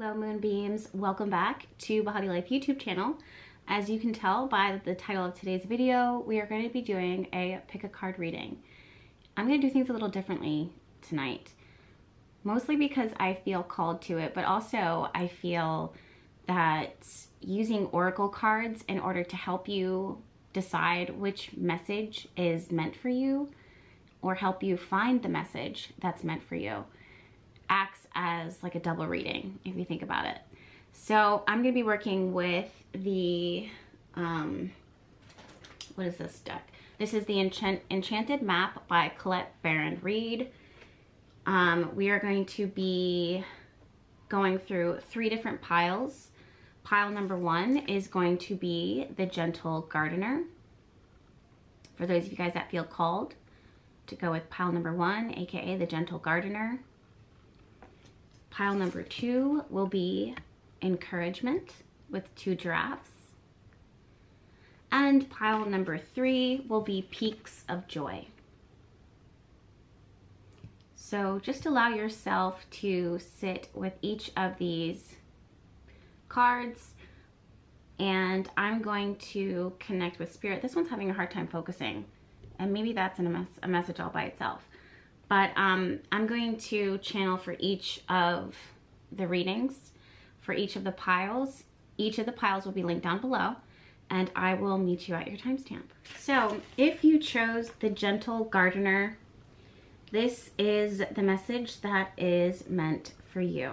Hello Moonbeams, welcome back to Behati Life YouTube channel. As you can tell by the title of today's video, we are going to be doing a pick a card reading. I'm going to do things a little differently tonight, mostly because I feel called to it, but also I feel that using oracle cards in order to help you decide which message is meant for you or help you find the message that's meant for you acts as like a double reading if you think about it. So I'm going to be working with the, um, what is this deck? This is the Enchant Enchanted Map by Colette Baron Reid. Um, we are going to be going through three different piles. Pile number one is going to be the Gentle Gardener. For those of you guys that feel called to go with pile number one, aka the Gentle Gardener. Pile number two will be encouragement with two giraffes. And pile number three will be peaks of joy. So just allow yourself to sit with each of these cards and I'm going to connect with spirit. This one's having a hard time focusing and maybe that's a, a message all by itself. But um, I'm going to channel for each of the readings, for each of the piles. Each of the piles will be linked down below and I will meet you at your timestamp. So if you chose the Gentle Gardener, this is the message that is meant for you.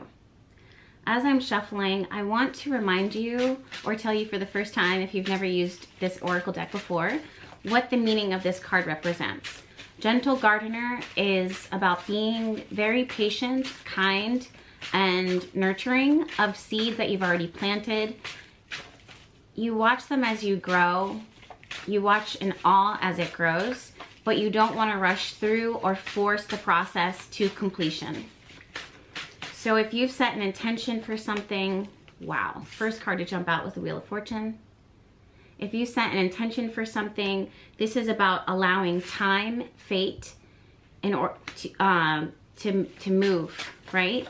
As I'm shuffling, I want to remind you or tell you for the first time if you've never used this Oracle deck before, what the meaning of this card represents. Gentle Gardener is about being very patient, kind, and nurturing of seeds that you've already planted. You watch them as you grow. You watch in awe as it grows, but you don't want to rush through or force the process to completion. So if you've set an intention for something, wow. First card to jump out was the Wheel of Fortune. If you set an intention for something, this is about allowing time, fate, in or to, um, to, to move, right?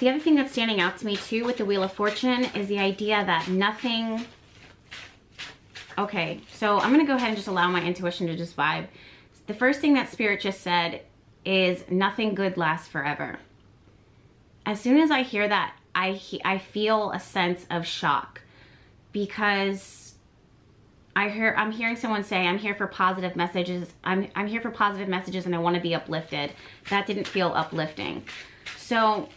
The other thing that's standing out to me too with the Wheel of Fortune is the idea that nothing, okay, so I'm gonna go ahead and just allow my intuition to just vibe. The first thing that Spirit just said is nothing good lasts forever. As soon as I hear that, I, I feel a sense of shock because I hear I'm hearing someone say I'm here for positive messages. I'm I'm here for positive messages and I want to be uplifted. That didn't feel uplifting. So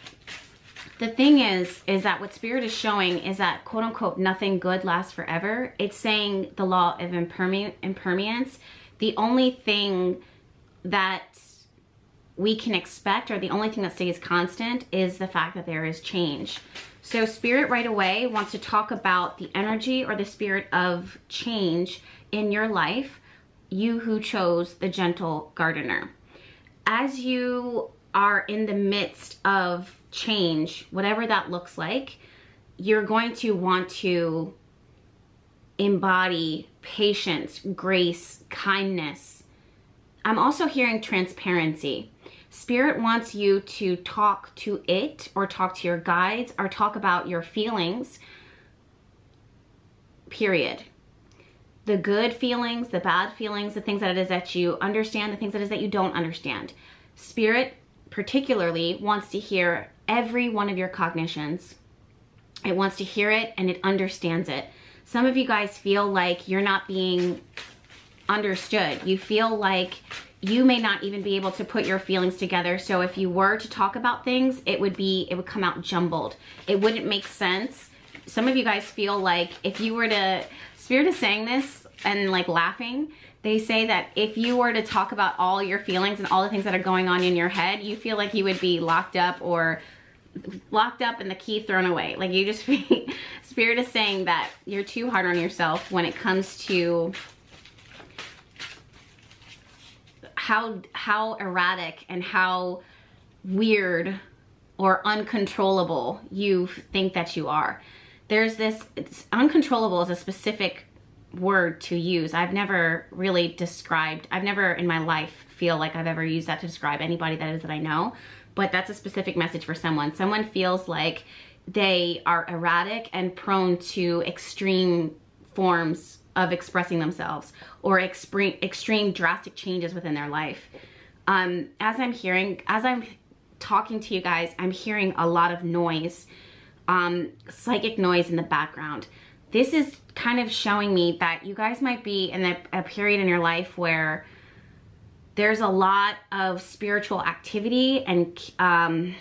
the thing is is that what spirit is showing is that quote unquote nothing good lasts forever. It's saying the law of imperme impermanence. The only thing that we can expect or the only thing that stays constant is the fact that there is change. So spirit right away wants to talk about the energy or the spirit of change in your life, you who chose the gentle gardener. As you are in the midst of change, whatever that looks like, you're going to want to embody patience, grace, kindness. I'm also hearing transparency. Spirit wants you to talk to it or talk to your guides or talk about your feelings, period. The good feelings, the bad feelings, the things that it is that you understand, the things that it is that you don't understand. Spirit particularly wants to hear every one of your cognitions. It wants to hear it and it understands it. Some of you guys feel like you're not being understood. You feel like you may not even be able to put your feelings together. So if you were to talk about things, it would be, it would come out jumbled. It wouldn't make sense. Some of you guys feel like if you were to, Spirit is saying this and like laughing, they say that if you were to talk about all your feelings and all the things that are going on in your head, you feel like you would be locked up or locked up and the key thrown away. Like you just, Spirit is saying that you're too hard on yourself when it comes to how how erratic and how weird or uncontrollable you think that you are. There's this, uncontrollable is a specific word to use. I've never really described, I've never in my life feel like I've ever used that to describe anybody that is that I know, but that's a specific message for someone. Someone feels like they are erratic and prone to extreme forms of expressing themselves or extreme, extreme drastic changes within their life. Um, as I'm hearing, as I'm talking to you guys, I'm hearing a lot of noise, um, psychic noise in the background. This is kind of showing me that you guys might be in a, a period in your life where there's a lot of spiritual activity and um,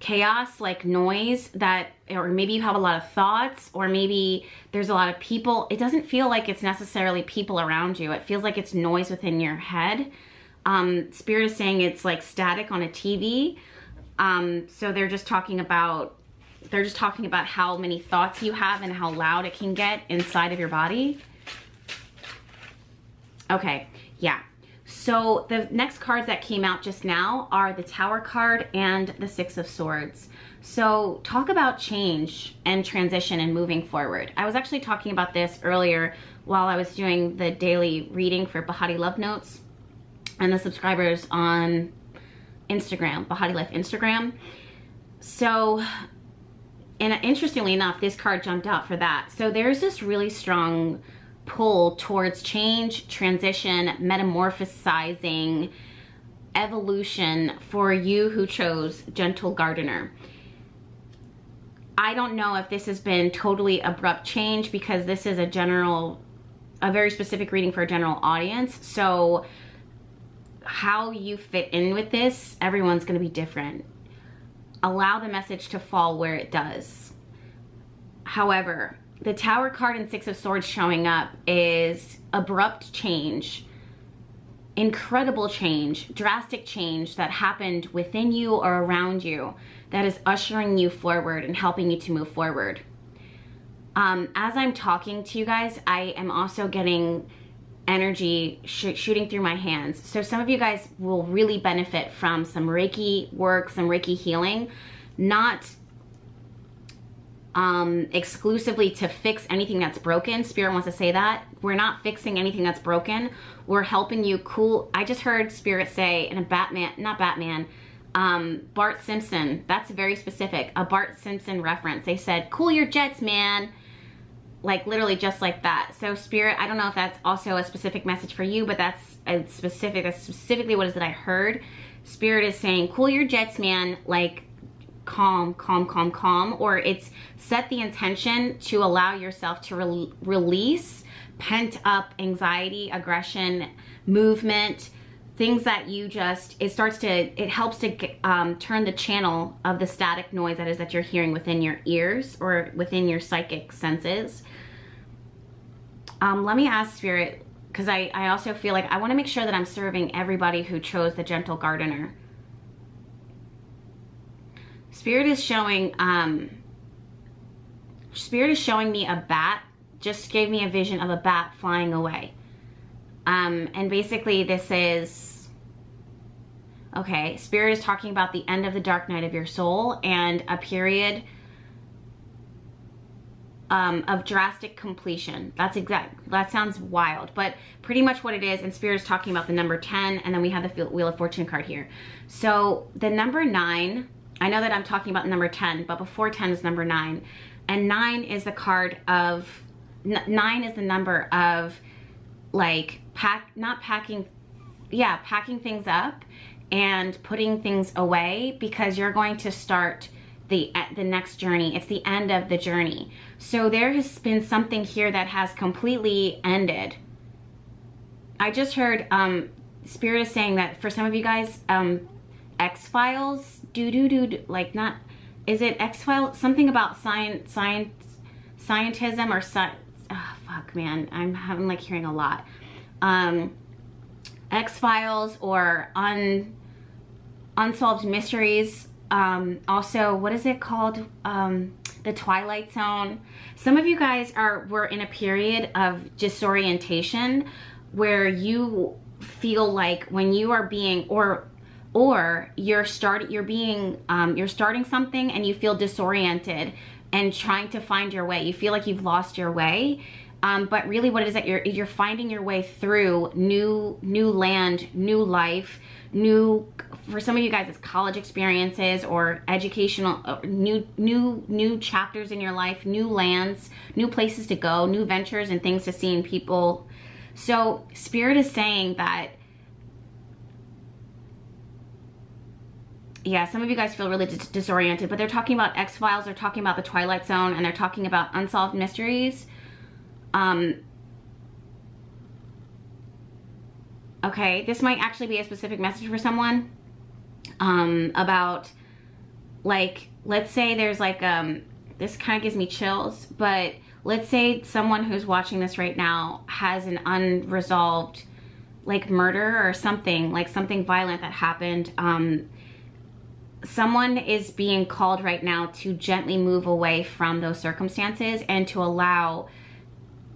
chaos, like noise that, or maybe you have a lot of thoughts, or maybe there's a lot of people. It doesn't feel like it's necessarily people around you. It feels like it's noise within your head. Um, Spirit is saying it's like static on a TV. Um, so they're just talking about, they're just talking about how many thoughts you have and how loud it can get inside of your body. Okay, yeah. So the next cards that came out just now are the Tower card and the Six of Swords. So talk about change and transition and moving forward. I was actually talking about this earlier while I was doing the daily reading for Behati Love Notes and the subscribers on Instagram, Behati Life Instagram. So, and interestingly enough, this card jumped out for that. So there's this really strong pull towards change, transition, metamorphosizing, evolution for you who chose Gentle Gardener. I don't know if this has been totally abrupt change because this is a general, a very specific reading for a general audience. So how you fit in with this, everyone's going to be different. Allow the message to fall where it does. However, the Tower card and Six of Swords showing up is abrupt change, incredible change, drastic change that happened within you or around you that is ushering you forward and helping you to move forward. Um, as I'm talking to you guys, I am also getting energy sh shooting through my hands. So some of you guys will really benefit from some Reiki work, some Reiki healing, not um, exclusively to fix anything that's broken. Spirit wants to say that. We're not fixing anything that's broken. We're helping you cool. I just heard Spirit say in a Batman, not Batman, um, Bart Simpson. That's very specific. A Bart Simpson reference. They said, cool your jets, man. Like literally just like that. So Spirit, I don't know if that's also a specific message for you, but that's a specific, that's specifically what is that I heard. Spirit is saying, cool your jets, man. Like calm, calm, calm, calm, or it's set the intention to allow yourself to re release pent up anxiety, aggression, movement, things that you just, it starts to, it helps to um, turn the channel of the static noise that is that you're hearing within your ears or within your psychic senses. Um, let me ask Spirit, because I, I also feel like I want to make sure that I'm serving everybody who chose the Gentle Gardener. Spirit is showing, um, Spirit is showing me a bat, just gave me a vision of a bat flying away. Um, and basically this is, okay, Spirit is talking about the end of the dark night of your soul and a period um, of drastic completion. That's exact. That sounds wild, but pretty much what it is. And Spirit is talking about the number 10, and then we have the Wheel of Fortune card here. So the number nine I know that I'm talking about number 10, but before 10 is number 9. And 9 is the card of, 9 is the number of like pack, not packing, yeah, packing things up and putting things away because you're going to start the the next journey. It's the end of the journey. So there has been something here that has completely ended. I just heard um, Spirit is saying that for some of you guys, um, X-Files, do do do, like not, is it X-Files? Something about science, science, scientism or science, oh, fuck man, I'm having like hearing a lot. Um, X-Files or un, Unsolved Mysteries. Um, also, what is it called? Um, the Twilight Zone. Some of you guys are were in a period of disorientation where you feel like when you are being or or you're starting you're being um, you're starting something and you feel disoriented and trying to find your way you feel like you've lost your way Um, but really what it is that you're, you're finding your way through new, new land, new life, new, for some of you guys, it's college experiences or educational, uh, new, new, new chapters in your life, new lands, new places to go, new ventures and things to see in people. So spirit is saying that yeah, some of you guys feel really dis disoriented, but they're talking about X-Files, they're talking about the Twilight Zone, and they're talking about unsolved mysteries. Um, okay, this might actually be a specific message for someone um, about, like, let's say there's like, um, this kind of gives me chills, but let's say someone who's watching this right now has an unresolved, like, murder or something, like something violent that happened, um, someone is being called right now to gently move away from those circumstances and to allow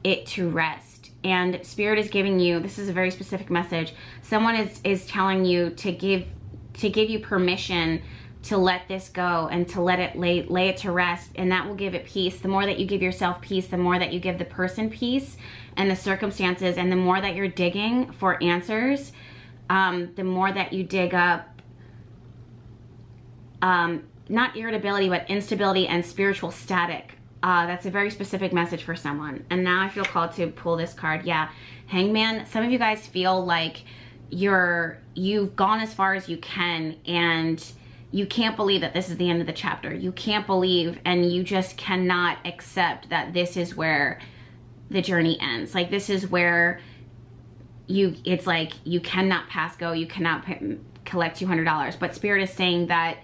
it to rest. And spirit is giving you this is a very specific message someone is is telling you to give to give you permission to let this go and to let it lay lay it to rest and that will give it peace. The more that you give yourself peace the more that you give the person peace and the circumstances and the more that you're digging for answers um, the more that you dig up um, not irritability, but instability and spiritual static. Uh, that's a very specific message for someone. And now I feel called to pull this card. Yeah, Hangman. Some of you guys feel like you're you've gone as far as you can and you can't believe that this is the end of the chapter. You can't believe and you just cannot accept that this is where the journey ends. Like this is where you it's like you cannot pass go, you cannot collect $200. But spirit is saying that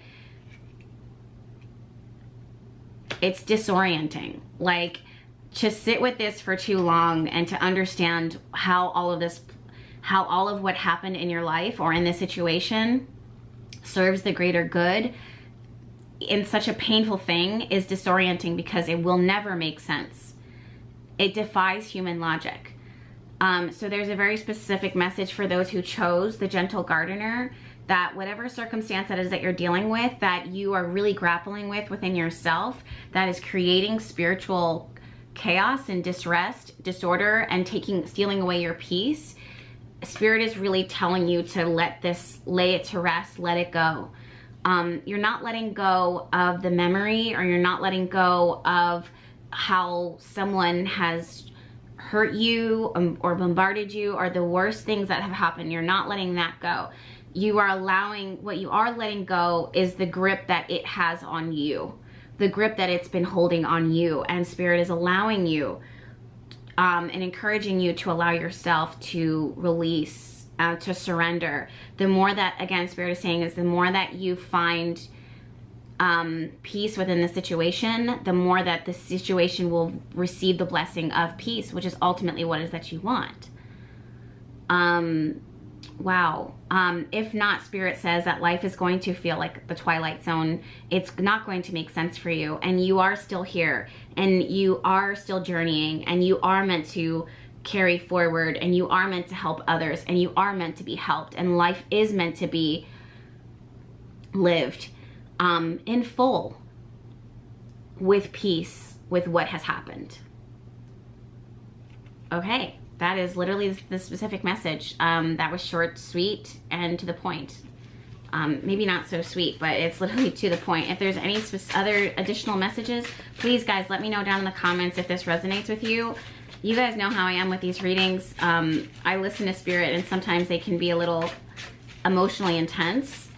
it's disorienting. Like to sit with this for too long and to understand how all of this, how all of what happened in your life or in this situation serves the greater good in such a painful thing is disorienting because it will never make sense. It defies human logic. Um, so there's a very specific message for those who chose the gentle gardener that whatever circumstance that is that you're dealing with that you are really grappling with within yourself that is creating spiritual chaos and disrest disorder and taking stealing away your peace spirit is really telling you to let this lay it to rest let it go. Um, you're not letting go of the memory or you're not letting go of how someone has hurt you um, or bombarded you or the worst things that have happened. You're not letting that go you are allowing, what you are letting go is the grip that it has on you, the grip that it's been holding on you. And Spirit is allowing you um, and encouraging you to allow yourself to release, uh, to surrender. The more that, again, Spirit is saying is the more that you find um, peace within the situation, the more that the situation will receive the blessing of peace, which is ultimately what is that you want. Um, wow. Um, if not, Spirit says that life is going to feel like the Twilight Zone. It's not going to make sense for you. And you are still here. And you are still journeying. And you are meant to carry forward. And you are meant to help others. And you are meant to be helped. And life is meant to be lived um, in full with peace with what has happened. Okay that is literally the specific message. Um, that was short, sweet, and to the point. Um, maybe not so sweet, but it's literally to the point. If there's any other additional messages, please guys, let me know down in the comments if this resonates with you. You guys know how I am with these readings. Um, I listen to spirit and sometimes they can be a little emotionally intense.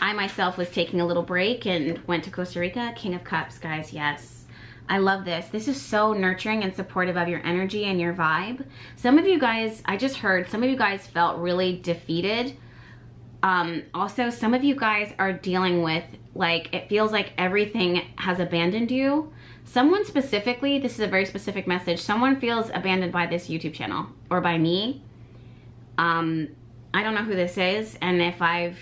I myself was taking a little break and went to Costa Rica. King of Cups, guys, yes. I love this. This is so nurturing and supportive of your energy and your vibe. Some of you guys, I just heard, some of you guys felt really defeated. Um, also, some of you guys are dealing with, like, it feels like everything has abandoned you. Someone specifically, this is a very specific message, someone feels abandoned by this YouTube channel or by me. Um, I don't know who this is, and if I've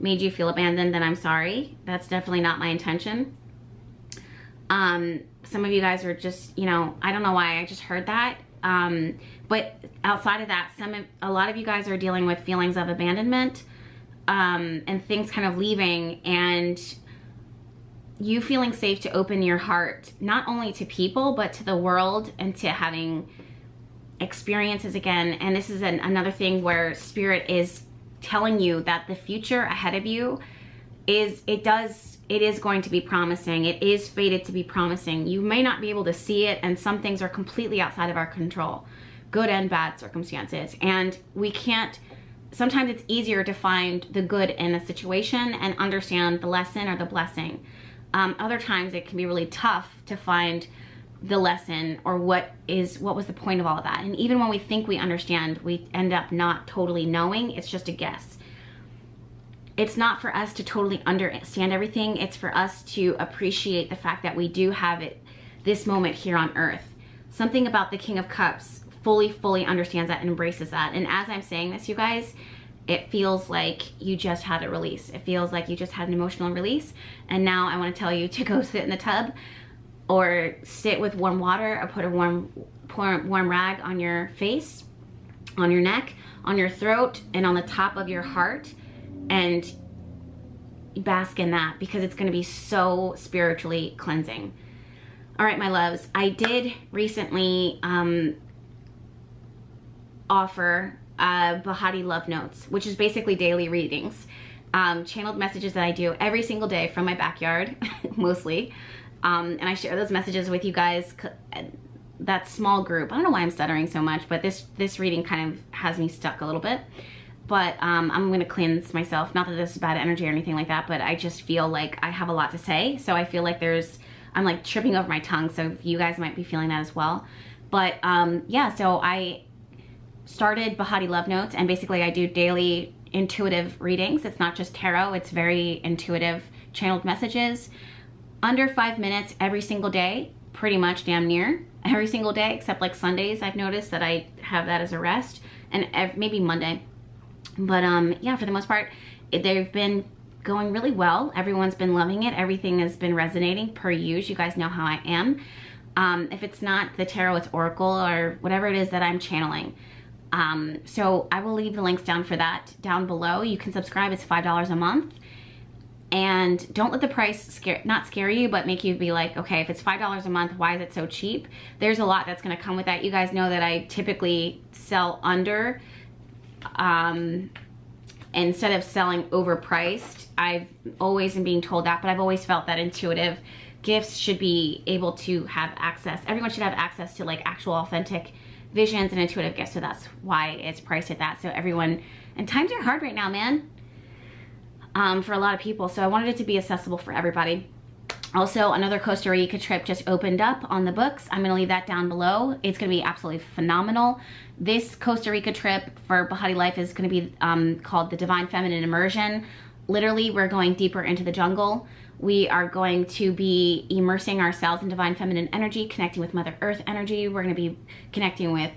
made you feel abandoned, then I'm sorry. That's definitely not my intention. Um, some of you guys are just, you know, I don't know why I just heard that. Um, but outside of that, some of, a lot of you guys are dealing with feelings of abandonment um, and things kind of leaving and you feeling safe to open your heart not only to people but to the world and to having experiences again and this is an, another thing where spirit is telling you that the future ahead of you is it does it is going to be promising. It is fated to be promising. You may not be able to see it and some things are completely outside of our control good and bad circumstances. And we can't sometimes it's easier to find the good in a situation and understand the lesson or the blessing. Um, other times it can be really tough to find the lesson or what is what was the point of all of that. And even when we think we understand we end up not totally knowing. It's just a guess it's not for us to totally understand everything. It's for us to appreciate the fact that we do have it this moment here on earth. Something about the king of cups fully fully understands that and embraces that. And as i'm saying this you guys it feels like you just had a release. It feels like you just had an emotional release. And now i want to tell you to go sit in the tub or sit with warm water or put a warm warm rag on your face, on your neck, on your throat, and on the top of your heart and bask in that because it's going to be so spiritually cleansing. All right, my loves, I did recently um, offer uh, Behati Love Notes, which is basically daily readings, um, channeled messages that I do every single day from my backyard, mostly. Um, and I share those messages with you guys. That small group. I don't know why I'm stuttering so much, but this this reading kind of has me stuck a little bit. But um, I'm to cleanse myself. Not that this is bad energy or anything like that, but I just feel like I have a lot to say. So I feel like there's, I'm like tripping over my tongue. So you guys might be feeling that as well. But um, yeah, so I started Behati Love Notes and basically I do daily intuitive readings. It's not just tarot, it's very intuitive channeled messages under five minutes every single day, pretty much damn near every single day, except like Sundays. I've noticed that I have that as a rest and maybe Monday. But um, yeah, for the most part, they've been going really well. Everyone's been loving it. Everything has been resonating per use. You guys know how I am. Um, if it's not the tarot, it's Oracle or whatever it is that I'm channeling. Um, so I will leave the links down for that down below. You can subscribe. It's $5 a month and don't let the price scare not scare you but make you be like okay if it's five dollars a month why is it so cheap there's a lot that's going to come with that you guys know that i typically sell under um instead of selling overpriced i've always been being told that but i've always felt that intuitive gifts should be able to have access everyone should have access to like actual authentic visions and intuitive gifts so that's why it's priced at that so everyone and times are hard right now man um, for a lot of people. So I wanted it to be accessible for everybody. Also, another Costa Rica trip just opened up on the books. I'm gonna leave that down below. It's gonna be absolutely phenomenal. This Costa Rica trip for Behati Life is gonna be um, called the Divine Feminine Immersion. Literally, we're going deeper into the jungle. We are going to be immersing ourselves in divine feminine energy, connecting with Mother Earth energy. We're gonna be connecting with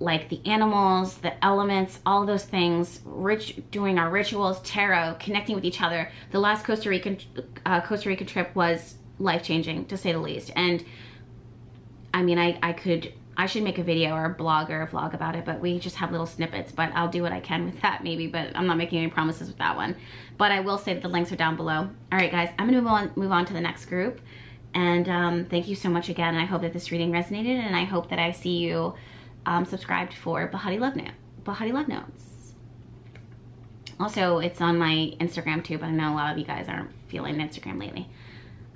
like the animals, the elements, all those things, rich, doing our rituals, tarot, connecting with each other. The last Costa Rican uh, Costa Rica trip was life changing to say the least. And I mean, I, I could, I should make a video or a blog or a vlog about it, but we just have little snippets, but I'll do what I can with that maybe, but I'm not making any promises with that one. But I will say that the links are down below. All right, guys, I'm gonna move on, move on to the next group. And um, thank you so much again. I hope that this reading resonated and I hope that I see you um, subscribed for Behati Love Note, Behati Love Notes. Also, it's on my Instagram too, but I know a lot of you guys aren't feeling Instagram lately.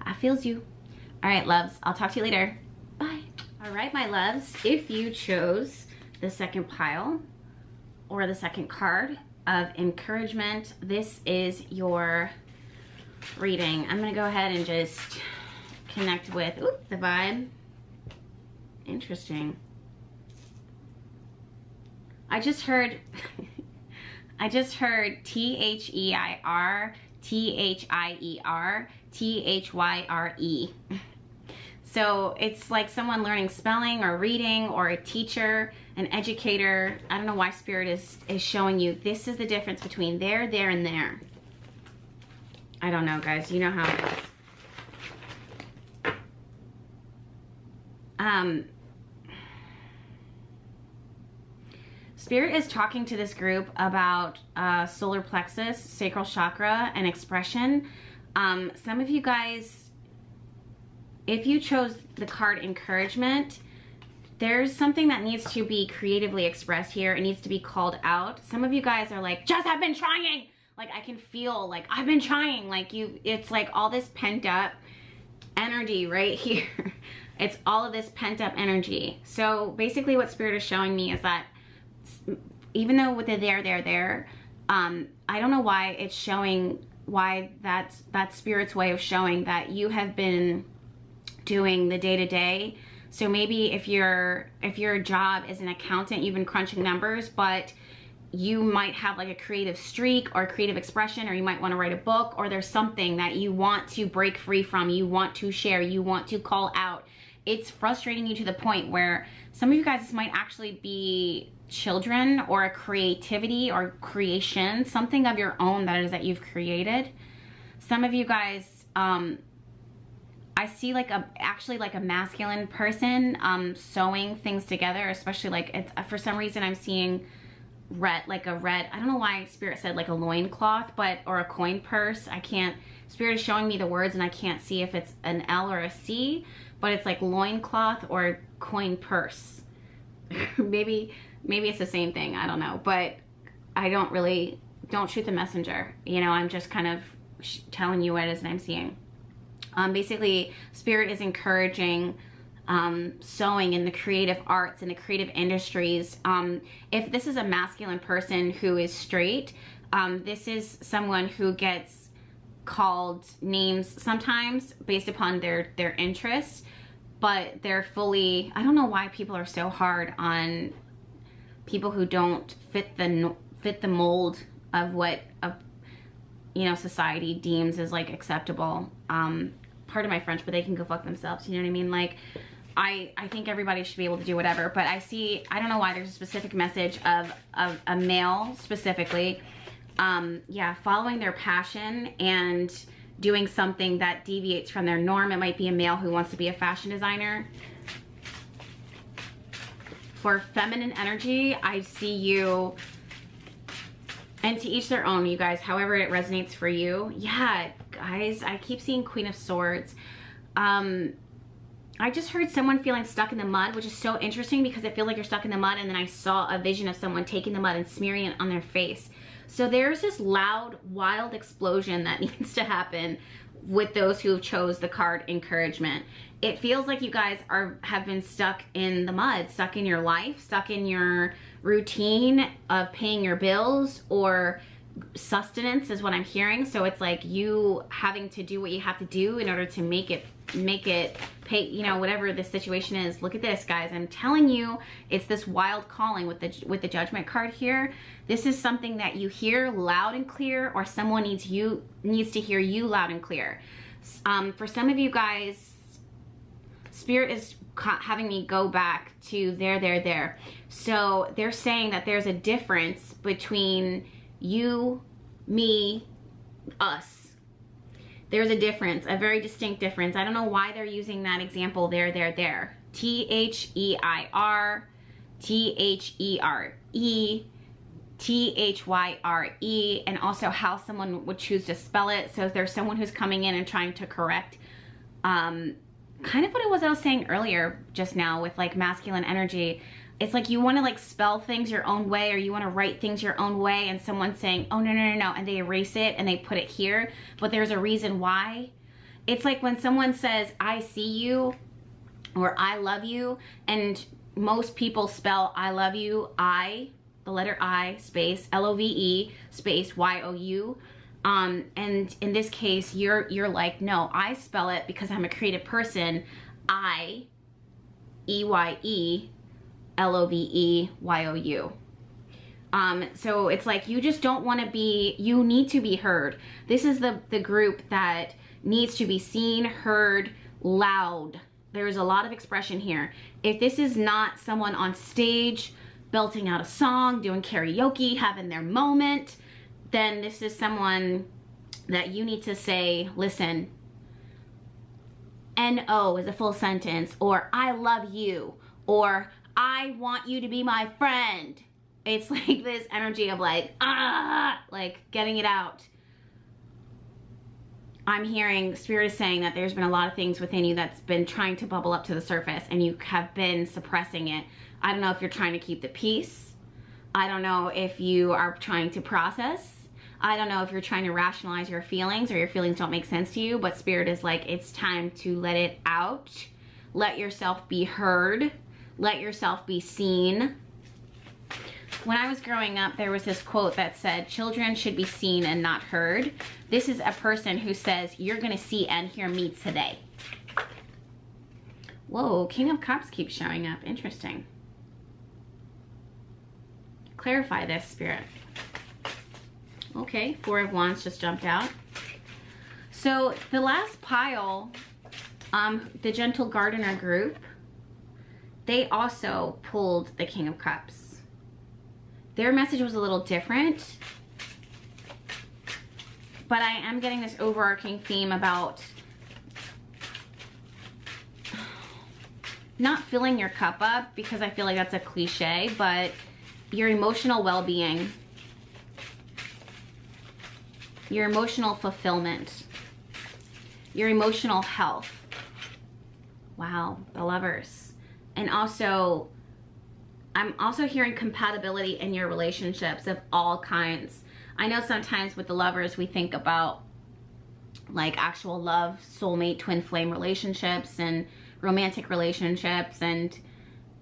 I feels you. All right, loves. I'll talk to you later. Bye. All right, my loves. If you chose the second pile or the second card of encouragement, this is your reading. I'm going to go ahead and just connect with the vibe. Interesting. I just heard, I just heard T-H-E-I-R, T-H-I-E-R, T-H-Y-R-E. So it's like someone learning spelling or reading or a teacher, an educator. I don't know why Spirit is, is showing you this is the difference between there, there, and there. I don't know, guys. You know how it is. Um, Spirit is talking to this group about uh, solar plexus, sacral chakra, and expression. Um, some of you guys if you chose the card encouragement, there's something that needs to be creatively expressed here. It needs to be called out. Some of you guys are like, just I've been trying. Like I can feel like I've been trying. Like you, it's like all this pent up energy right here. it's all of this pent up energy. So basically what spirit is showing me is that even though with the there, there, there, um, I don't know why it's showing why that's that spirit's way of showing that you have been doing the day to day. So maybe if your if your job is an accountant, you've been crunching numbers, but you might have like a creative streak or creative expression or you might want to write a book or there's something that you want to break free from, you want to share, you want to call out. It's frustrating you to the point where some of you guys might actually be children or a creativity or creation, something of your own that is that you've created. Some of you guys, um, I see like a actually like a masculine person um, sewing things together, especially like it's for some reason I'm seeing red like a red I don't know why spirit said like a loin cloth but or a coin purse I can't spirit is showing me the words and I can't see if it's an L or a C but it's like loin cloth or coin purse maybe maybe it's the same thing. I don't know. But I don't really, don't shoot the messenger. You know, I'm just kind of telling you what it is that I'm seeing. Um, basically, Spirit is encouraging um, sewing in the creative arts and the creative industries. Um, if this is a masculine person who is straight, um, this is someone who gets called names sometimes based upon their their interests, but they're fully. I don't know why people are so hard on people who don't fit the fit the mold of what a you know society deems as like acceptable. Um, part of my French, but they can go fuck themselves. You know what I mean? Like. I, I think everybody should be able to do whatever, but I see, I don't know why there's a specific message of, of a male specifically, um, yeah, following their passion and doing something that deviates from their norm. It might be a male who wants to be a fashion designer for feminine energy, I see you, and to each their own, you guys, however it resonates for you. Yeah, guys, I keep seeing Queen of Swords. Um, I just heard someone feeling stuck in the mud, which is so interesting because it feels like you're stuck in the mud and then I saw a vision of someone taking the mud and smearing it on their face. So there's this loud, wild explosion that needs to happen with those who have chose the card encouragement it feels like you guys are have been stuck in the mud, stuck in your life, stuck in your routine of paying your bills or sustenance is what I'm hearing. So it's like you having to do what you have to do in order to make it make it pay, you know, whatever the situation is. Look at this, guys. I'm telling you, it's this wild calling with the with the judgment card here. This is something that you hear loud and clear or someone needs you needs to hear you loud and clear. Um, for some of you guys, Spirit is having me go back to there, there, there. So they're saying that there's a difference between you, me, us. There's a difference, a very distinct difference. I don't know why they're using that example there, there, there. T-H-E-I-R, T-H-E-R-E, T-H-Y-R-E, and also how someone would choose to spell it. So if there's someone who's coming in and trying to correct um, kind of what it was I was saying earlier just now with like masculine energy. It's like you want to like spell things your own way or you want to write things your own way and someone's saying, oh no, no, no, no, and they erase it and they put it here, but there's a reason why. It's like when someone says, I see you or I love you and most people spell I love you, I, the letter I, space, L-O-V-E, space, Y-O-U. Um, and in this case, you're you're like, no, I spell it because I'm a creative person. I, E Y E, L O V E Y O U. Um, so it's like you just don't want to be, you need to be heard. This is the, the group that needs to be seen, heard, loud. There's a lot of expression here. If this is not someone on stage belting out a song, doing karaoke, having their moment, then this is someone that you need to say, listen, N-O is a full sentence, or I love you, or I want you to be my friend. It's like this energy of like, ah, like getting it out. I'm hearing Spirit is saying that there's been a lot of things within you that's been trying to bubble up to the surface and you have been suppressing it. I don't know if you're trying to keep the peace. I don't know if you are trying to process. I don't know if you're trying to rationalize your feelings or your feelings don't make sense to you, but Spirit is like, it's time to let it out. Let yourself be heard. Let yourself be seen when I was growing up, there was this quote that said, children should be seen and not heard. This is a person who says, you're gonna see and hear me today. Whoa, King of Cups keeps showing up. Interesting. Clarify this, Spirit. Okay, Four of Wands just jumped out. So the last pile, um, the Gentle Gardener group, they also pulled the King of Cups. Their message was a little different. But I am getting this overarching theme about not filling your cup up because I feel like that's a cliche, but your emotional well-being, your emotional fulfillment, your emotional health. Wow, the lovers. And also I'm also hearing compatibility in your relationships of all kinds. I know sometimes with the lovers we think about like actual love, soulmate, twin flame relationships and romantic relationships and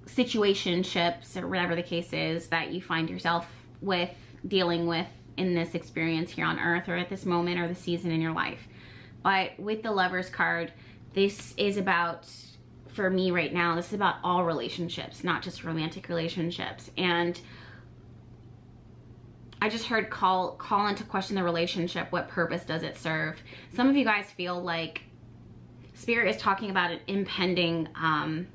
situationships or whatever the case is that you find yourself with dealing with in this experience here on earth or at this moment or the season in your life. But with the lovers card, this is about for me right now, this is about all relationships, not just romantic relationships. And I just heard call call into question the relationship. What purpose does it serve? Some of you guys feel like Spirit is talking about an impending um,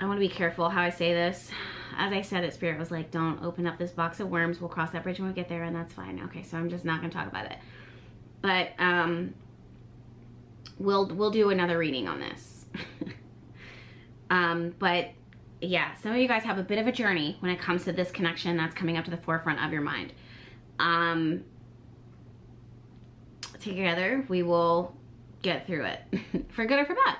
I want to be careful how I say this. As I said it, Spirit was like, don't open up this box of worms. We'll cross that bridge when we get there, and that's fine. Okay, so I'm just not going to talk about it but um, we'll we'll do another reading on this. um, but yeah, some of you guys have a bit of a journey when it comes to this connection that's coming up to the forefront of your mind. Um, together, we will get through it for good or for bad.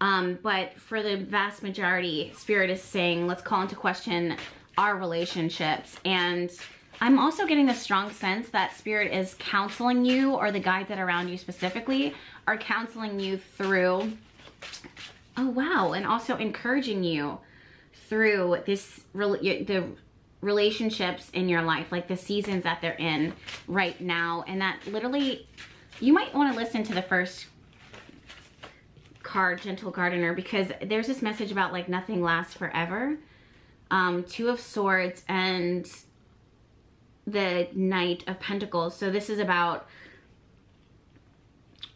Um, but for the vast majority, Spirit is saying, let's call into question our relationships and I'm also getting the strong sense that spirit is counseling you or the guides that are around you specifically are counseling you through, oh wow, and also encouraging you through this, the relationships in your life, like the seasons that they're in right now. And that literally, you might want to listen to the first card, Gentle Gardener, because there's this message about like nothing lasts forever. Um, two of Swords and the Knight of Pentacles. So this is about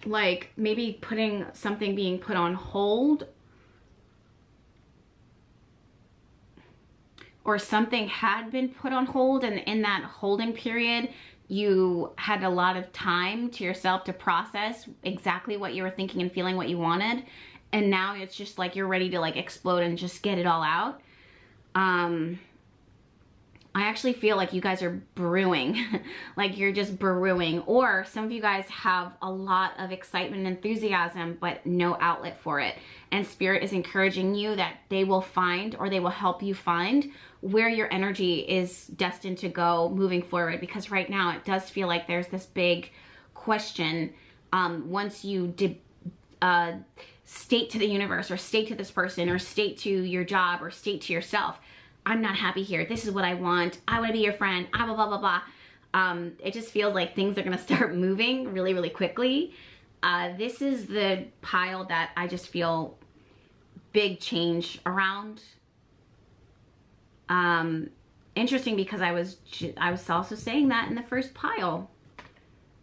like maybe putting something being put on hold or something had been put on hold and in that holding period you had a lot of time to yourself to process exactly what you were thinking and feeling what you wanted and now it's just like you're ready to like explode and just get it all out um I actually feel like you guys are brewing, like you're just brewing, or some of you guys have a lot of excitement and enthusiasm, but no outlet for it. And Spirit is encouraging you that they will find or they will help you find where your energy is destined to go moving forward. Because right now it does feel like there's this big question um, once you uh, state to the universe or state to this person or state to your job or state to yourself I'm not happy here. This is what I want. I want to be your friend. Ah, blah, blah, blah, blah. Um, it just feels like things are going to start moving really, really quickly. Uh, this is the pile that I just feel big change around. Um, interesting because I was I was also saying that in the first pile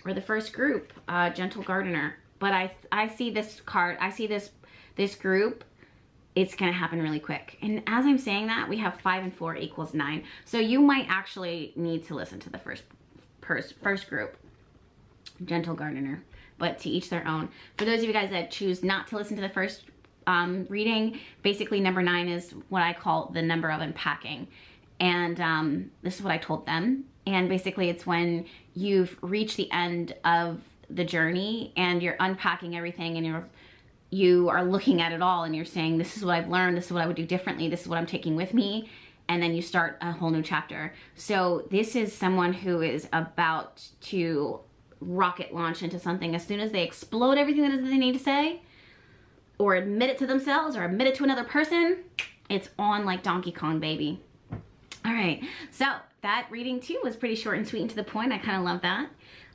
or the first group, uh, Gentle Gardener. But I I see this card, I see this this group it's gonna happen really quick. And as I'm saying that, we have five and four equals nine. So you might actually need to listen to the first, first, group, Gentle Gardener, but to each their own. For those of you guys that choose not to listen to the first um, reading, basically number nine is what I call the number of unpacking. And um, this is what I told them. And basically, it's when you've reached the end of the journey and you're unpacking everything and you're you are looking at it all and you're saying this is what I've learned, this is what I would do differently, this is what I'm taking with me and then you start a whole new chapter. So this is someone who is about to rocket launch into something as soon as they explode everything that they need to say or admit it to themselves or admit it to another person, it's on like Donkey Kong, baby. All right, so that reading too was pretty short and sweet and to the point. I kind of love that.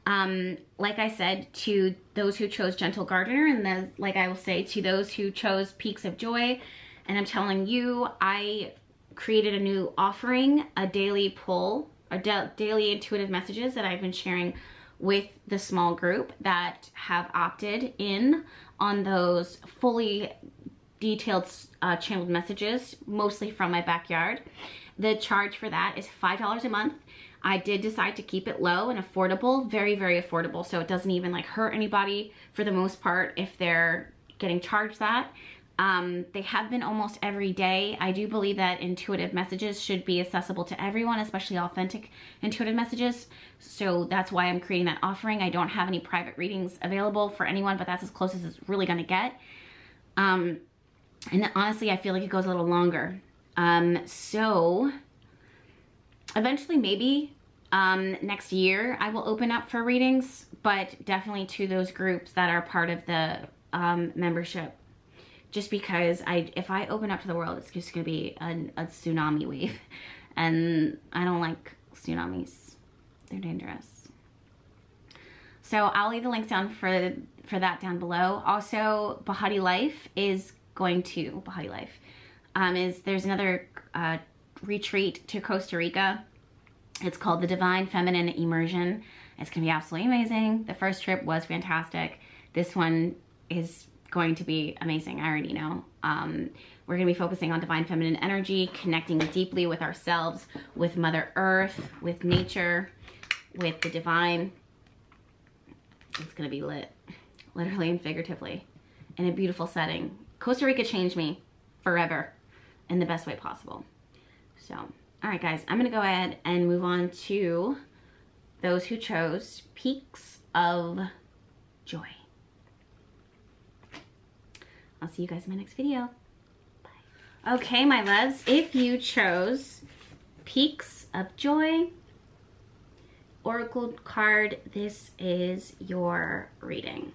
Um, like I said, to those who chose Gentle Gardener, and the, like I will say, to those who chose Peaks of Joy, and I'm telling you, I created a new offering, a daily pull, a da daily intuitive messages that I've been sharing with the small group that have opted in on those fully detailed uh, channeled messages, mostly from my backyard. The charge for that is $5 a month. I did decide to keep it low and affordable, very, very affordable. So it doesn't even like hurt anybody for the most part if they're getting charged that. Um, they have been almost every day. I do believe that intuitive messages should be accessible to everyone, especially authentic intuitive messages. So that's why I'm creating that offering. I don't have any private readings available for anyone, but that's as close as it's really going to get. Um, and honestly, I feel like it goes a little longer. Um, so eventually, maybe um, next year, I will open up for readings, but definitely to those groups that are part of the um, membership just because I if I open up to the world, it's just gonna be a, a tsunami wave, and I don't like tsunamis. They're dangerous. So I'll leave the links down for for that down below. Also, Behati Life is going to Behati Life. Um, is there's another uh, retreat to Costa Rica. It's called the Divine Feminine Immersion. It's gonna be absolutely amazing. The first trip was fantastic. This one is going to be amazing. I already know. Um, we're going to be focusing on divine feminine energy, connecting deeply with ourselves, with Mother Earth, with nature, with the divine. It's going to be lit, literally and figuratively, in a beautiful setting. Costa Rica changed me forever in the best way possible. So, all right, guys, I'm to go ahead and move on to those who chose Peaks of Joy. I'll see you guys in my next video. Bye. Okay, my loves, if you chose Peaks of Joy, Oracle card, this is your reading.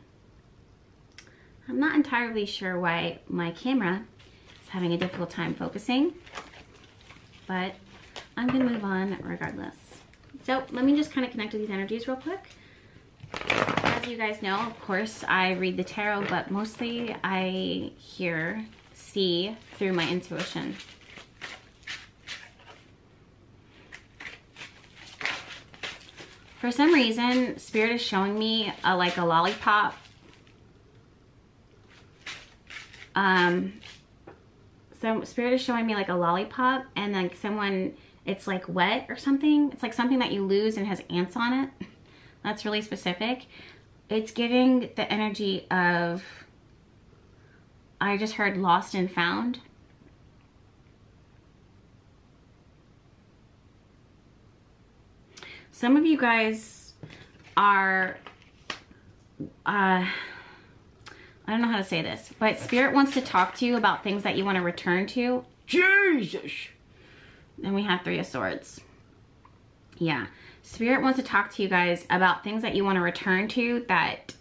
I'm not entirely sure why my camera is having a difficult time focusing, but I'm gonna move on regardless. So let me just kind of connect to these energies real quick as you guys know, of course, I read the tarot, but mostly I hear, see through my intuition. For some reason, Spirit is showing me a, like a lollipop. Um, so Spirit is showing me like a lollipop and then someone, it's like wet or something. It's like something that you lose and has ants on it. That's really specific it's giving the energy of, I just heard lost and found. Some of you guys are, uh, I don't know how to say this, but Spirit wants to talk to you about things that you want to return to. Jesus! Then we have Three of Swords. Yeah. Spirit wants to talk to you guys about things that you want to return to that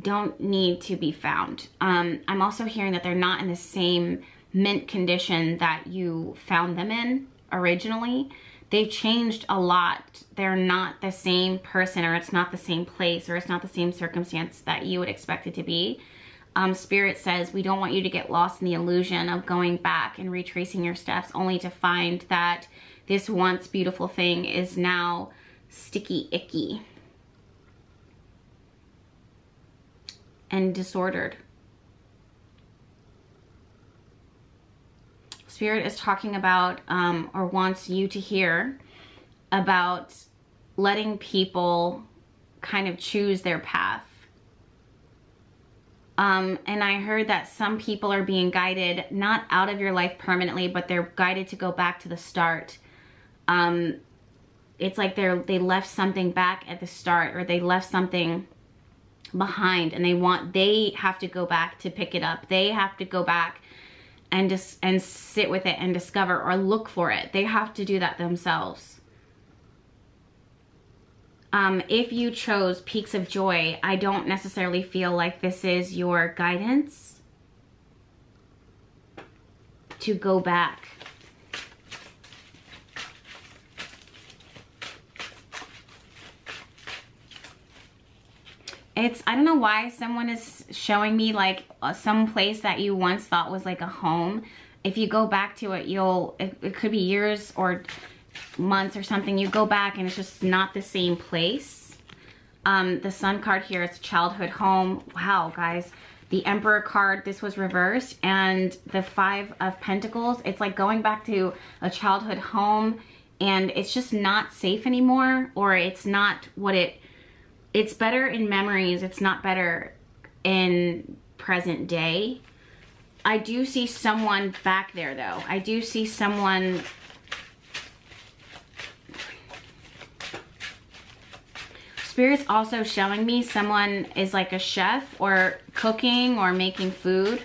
don't need to be found. Um, I'm also hearing that they're not in the same mint condition that you found them in originally. They've changed a lot. They're not the same person or it's not the same place or it's not the same circumstance that you would expect it to be. Um, Spirit says we don't want you to get lost in the illusion of going back and retracing your steps only to find that this once beautiful thing is now sticky icky and disordered. Spirit is talking about um, or wants you to hear about letting people kind of choose their path. Um, and I heard that some people are being guided not out of your life permanently, but they're guided to go back to the start. Um, it's like they're they left something back at the start or they left something behind and they want they have to go back to pick it up. They have to go back and just and sit with it and discover or look for it. They have to do that themselves um, if you chose peaks of joy i don't necessarily feel like this is your guidance to go back. It's i don't know why someone is showing me like uh, some place that you once thought was like a home. If you go back to it you'll it, it could be years or months or something you go back and it's just not the same place um the sun card here it's childhood home wow guys the emperor card this was reversed and the five of pentacles it's like going back to a childhood home and it's just not safe anymore or it's not what it it's better in memories. It's not better in present day. I do see someone back there though. I do see someone Spirit's also showing me someone is like a chef or cooking or making food.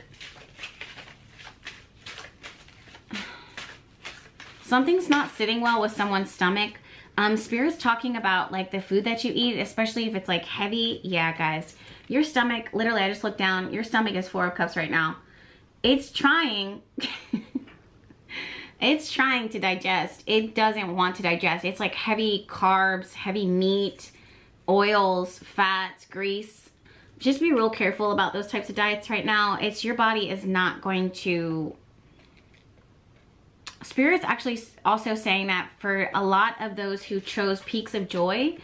Something's not sitting well with someone's stomach. Um, Spirit's talking about like the food that you eat, especially if it's like heavy. Yeah, guys, your stomach, literally, I just looked down. Your stomach is four of cups right now. It's trying. it's trying to digest. It doesn't want to digest. It's like heavy carbs, heavy meat, oils, fats, grease. Just be real careful about those types of diets right now. It's your body is not going to Spirit's actually also saying that for a lot of those who chose Peaks of Joy,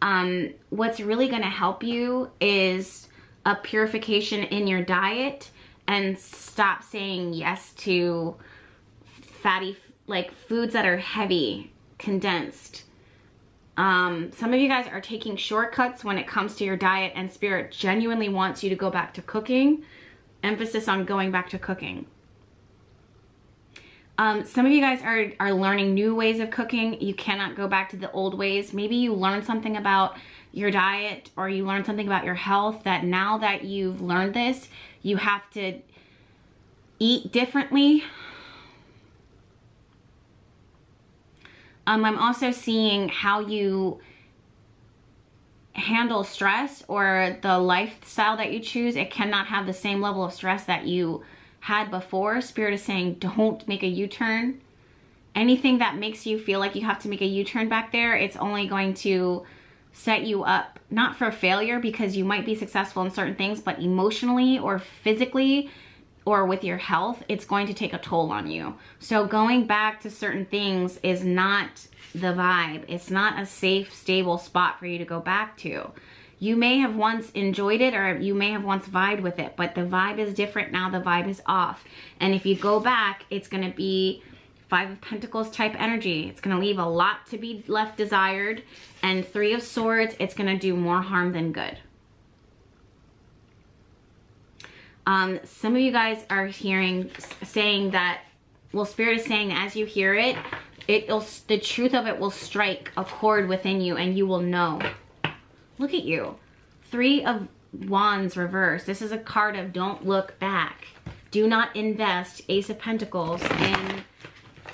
um, what's really going to help you is a purification in your diet and stop saying yes to fatty, like foods that are heavy, condensed. Um, some of you guys are taking shortcuts when it comes to your diet and Spirit genuinely wants you to go back to cooking. Emphasis on going back to cooking. Um, some of you guys are, are learning new ways of cooking. You cannot go back to the old ways. Maybe you learned something about your diet or you learned something about your health that now that you've learned this, you have to eat differently. Um, I'm also seeing how you handle stress or the lifestyle that you choose. It cannot have the same level of stress that you had before, Spirit is saying don't make a U-turn. Anything that makes you feel like you have to make a U-turn back there, it's only going to set you up, not for failure because you might be successful in certain things, but emotionally or physically or with your health, it's going to take a toll on you. So going back to certain things is not the vibe. It's not a safe, stable spot for you to go back to. You may have once enjoyed it or you may have once vibed with it, but the vibe is different now. The vibe is off. And if you go back, it's going to be Five of Pentacles type energy. It's going to leave a lot to be left desired. And Three of Swords, it's going to do more harm than good. Um, some of you guys are hearing, saying that, well, Spirit is saying as you hear it, it'll, the truth of it will strike a chord within you and you will know. Look at you. Three of Wands reversed. This is a card of don't look back. Do not invest Ace of Pentacles in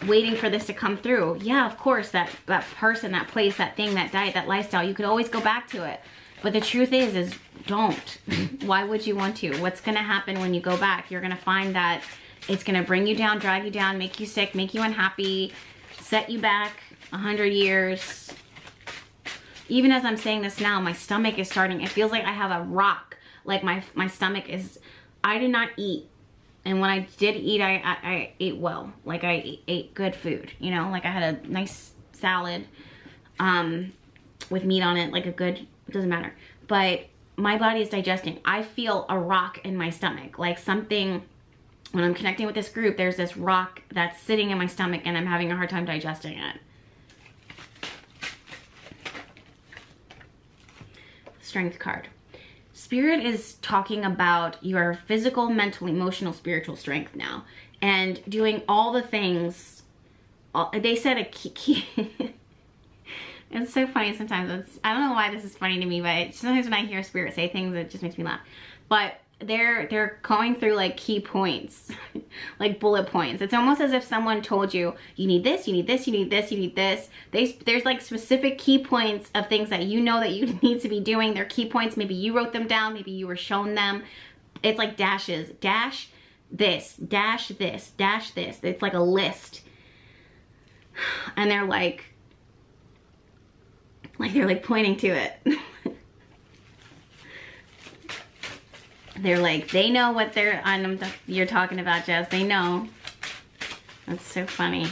waiting for this to come through. Yeah, of course, that, that person, that place, that thing, that diet, that lifestyle, you could always go back to it. But the truth is, is don't. Why would you want to? What's to happen when you go back? You're to find that it's to bring you down, drag you down, make you sick, make you unhappy, set you back a hundred years, even as I'm saying this now, my stomach is starting, it feels like I have a rock. Like my, my stomach is, I did not eat. And when I did eat, I, I, I ate well. Like I ate good food, you know, like I had a nice salad um, with meat on it, like a good, it doesn't matter. But my body is digesting. I feel a rock in my stomach, like something, when I'm connecting with this group, there's this rock that's sitting in my stomach and I'm having a hard time digesting it. strength card. Spirit is talking about your physical, mental, emotional, spiritual strength now and doing all the things. They said a key, key It's so funny sometimes. It's, I don't know why this is funny to me, but sometimes when I hear spirit say things, it just makes me laugh. But they're they're going through like key points like bullet points. It's almost as if someone told you you need this you need this you need this you need this. They, there's like specific key points of things that you know that you need to be doing. They're key points. Maybe you wrote them down. Maybe you were shown them. It's like dashes. Dash this dash this dash this. It's like a list. And they're like like they're like pointing to it. They're like they know what they're on you're talking about jess. They know. That's so funny.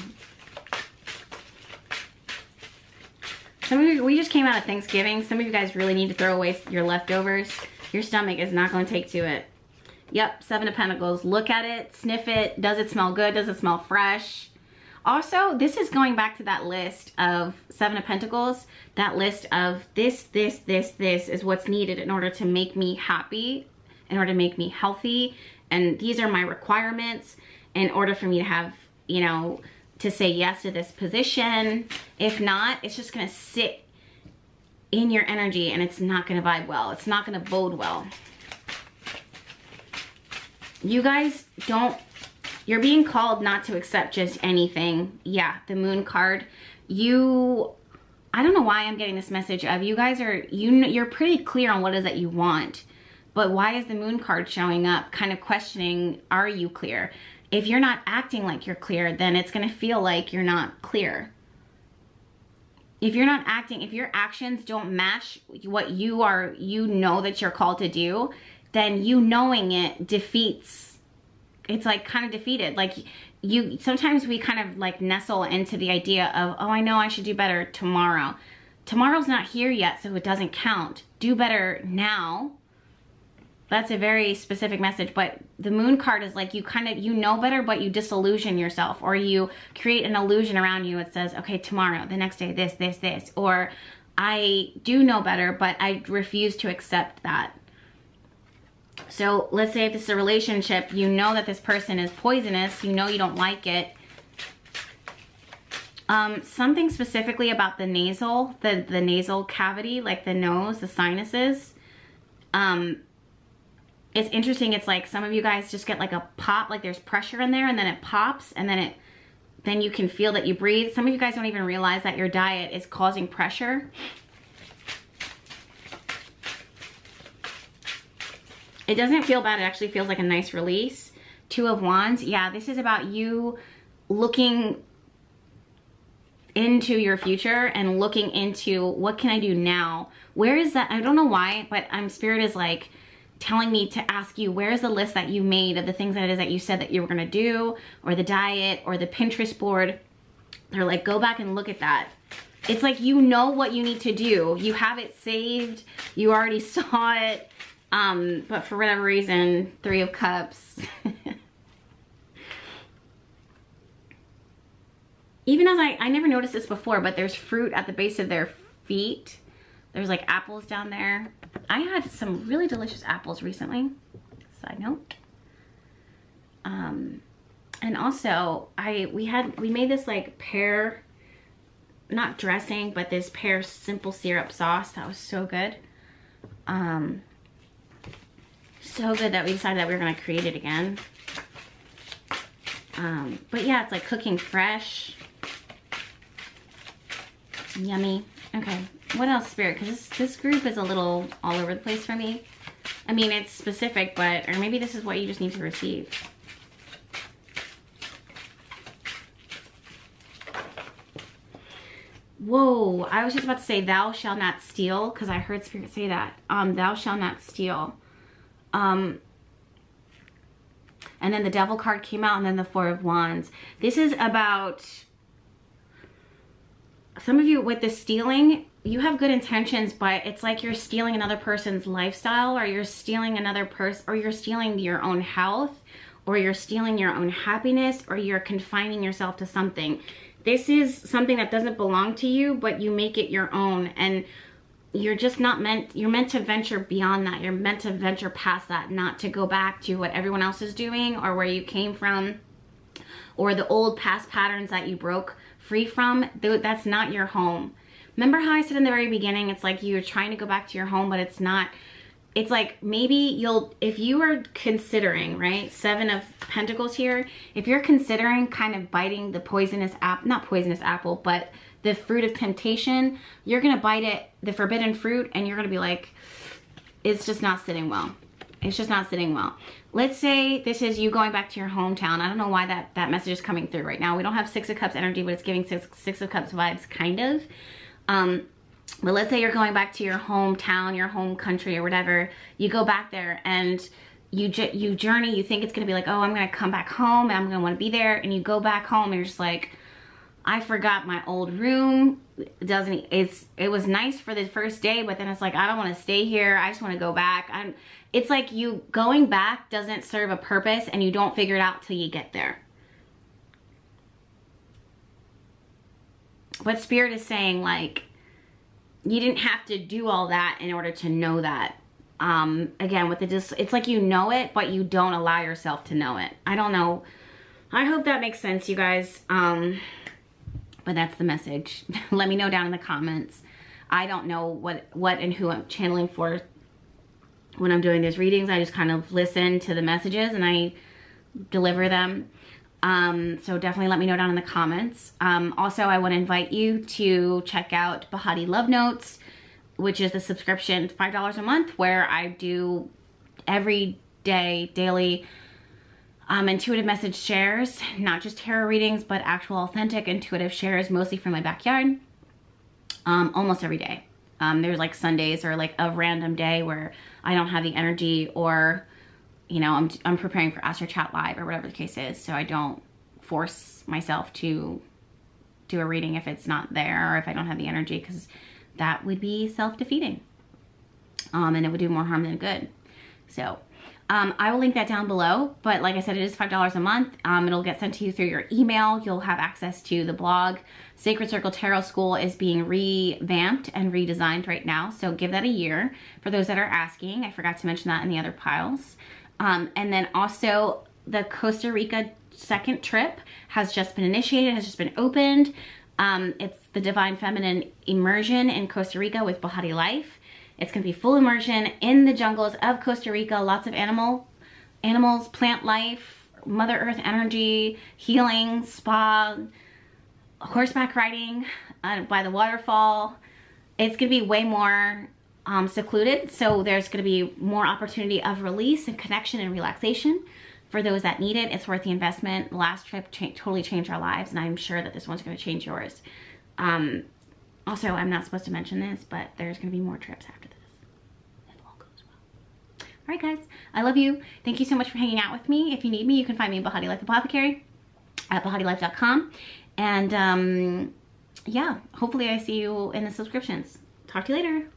Some of you we just came out of thanksgiving. Some of you guys really need to throw away your leftovers. Your stomach is not going to take to it. Yep seven of pentacles. Look at it. Sniff it. Does it smell good? Does it smell fresh also, this is going back to that list of Seven of Pentacles, that list of this, this, this, this is what's needed in order to make me happy, in order to make me healthy. And these are my requirements in order for me to have, you know, to say yes to this position. If not, it's just gonna sit in your energy and it's not gonna vibe well. It's not gonna bode well. You guys don't you're being called not to accept just anything. Yeah, the moon card. You, I don't know why I'm getting this message of you guys are, you, you're pretty clear on what is that you want. But why is the moon card showing up? Kind of questioning, are you clear? If you're not acting like you're clear, then it's going to feel like you're not clear. If you're not acting, if your actions don't match what you are, you know that you're called to do, then you knowing it defeats it's like kind of defeated. Like you, sometimes we kind of like nestle into the idea of, oh, I know I should do better tomorrow. Tomorrow's not here yet, so it doesn't count. Do better now. That's a very specific message, but the moon card is like you kind of, you know better, but you disillusion yourself or you create an illusion around you. It says, okay, tomorrow, the next day, this, this, this, or I do know better, but I refuse to accept that. So let's say if this is a relationship, you know that this person is poisonous, you know you don't like it. Um, something specifically about the nasal, the, the nasal cavity, like the nose, the sinuses. Um, it's interesting. It's like some of you guys just get like a pop, like there's pressure in there and then it pops and then it, then you can feel that you breathe. Some of you guys don't even realize that your diet is causing pressure. It doesn't feel bad. It actually feels like a nice release. Two of Wands. Yeah, this is about you looking into your future and looking into what can I do now? Where is that? I don't know why, but I'm spirit is like telling me to ask you where is the list that you made of the things that it is that you said that you were gonna do or the diet or the Pinterest board. They're like, go back and look at that. It's like you know what you need to do. You have it saved. You already saw it. Um, but for whatever reason, Three of Cups. Even as I, I never noticed this before, but there's fruit at the base of their feet. There's like apples down there. I had some really delicious apples recently. Side note. Um, and also I, we had, we made this like pear, not dressing, but this pear simple syrup sauce. That was so good. Um, so good that we decided that we were going to create it again. Um, but yeah, it's like cooking fresh. Yummy. Okay, what else, Spirit? Because this, this group is a little all over the place for me. I mean, it's specific, but, or maybe this is what you just need to receive. Whoa, I was just about to say, thou shall not steal, because I heard Spirit say that. Um, thou shall not steal. Um, and then the devil card came out and then the four of wands. This is about some of you with the stealing, you have good intentions, but it's like you're stealing another person's lifestyle or you're stealing another person or you're stealing your own health or you're stealing your own happiness or you're confining yourself to something. This is something that doesn't belong to you, but you make it your own. And you're just not meant you're meant to venture beyond that. You're meant to venture past that not to go back to what everyone else is doing or where you came from or the old past patterns that you broke free from that's not your home. Remember how I said in the very beginning, it's like you're trying to go back to your home, but it's not, it's like maybe you'll, if you are considering, right, seven of pentacles here, if you're considering kind of biting the poisonous app, not poisonous apple, but the fruit of temptation, you're gonna bite it, the forbidden fruit, and you're gonna be like, it's just not sitting well. It's just not sitting well. Let's say this is you going back to your hometown. I don't know why that, that message is coming through right now. We don't have Six of Cups energy, but it's giving Six, six of Cups vibes, kind of. Um, but let's say you're going back to your hometown, your home country or whatever. You go back there and you you journey, you think it's gonna be like, oh, I'm gonna come back home and I'm gonna wanna be there. And you go back home and you're just like, I forgot my old room. It doesn't, it's, it was nice for the first day, but then it's like, I don't wanna stay here. I just wanna go back. I'm, it's like you going back doesn't serve a purpose and you don't figure it out till you get there. What Spirit is saying, like, you didn't have to do all that in order to know that. Um, again, with the dis it's like you know it, but you don't allow yourself to know it. I don't know. I hope that makes sense, you guys. Um, but that's the message. Let me know down in the comments. I don't know what, what and who I'm channeling for when I'm doing these readings. I just kind of listen to the messages and I deliver them. Um, so definitely let me know down in the comments. Um, also, I want to invite you to check out Behati Love Notes, which is the subscription, $5 a month, where I do every day, daily um, intuitive message shares, not just tarot readings, but actual authentic intuitive shares, mostly from my backyard, um, almost every day. Um, there's like Sundays or like a random day where I don't have the energy or you know, I'm, I'm preparing for Astro Chat Live or whatever the case is. So I don't force myself to do a reading if it's not there or if I don't have the energy because that would be self-defeating. Um, and it would do more harm than good. So um, I will link that down below, but like I said, it is $5 a month. Um, it'll get sent to you through your email. You'll have access to the blog. Sacred Circle Tarot School is being revamped and redesigned right now, so give that a year. For those that are asking, I forgot to mention that in the other piles. Um, and then also the Costa Rica second trip has just been initiated, has just been opened. Um, it's the Divine Feminine Immersion in Costa Rica with Behati Life. It's gonna be full immersion in the jungles of Costa Rica, lots of animal, animals, plant life, Mother Earth energy, healing, spa, horseback riding uh, by the waterfall. It's gonna be way more um, secluded. So there's gonna be more opportunity of release and connection and relaxation for those that need it. It's worth the investment. The last trip cha totally changed our lives and I'm sure that this one's gonna change yours. Um, also, I'm not supposed to mention this, but there's gonna be more trips after this. If all goes well. All right, guys, I love you. Thank you so much for hanging out with me. If you need me, you can find me at Behati Life Apothecary at BehatiLife.com. And um, yeah, hopefully I see you in the subscriptions. Talk to you later.